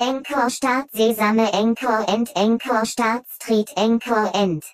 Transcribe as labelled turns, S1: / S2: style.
S1: Encore Start Sesame Encore End Encore Start Street Encore End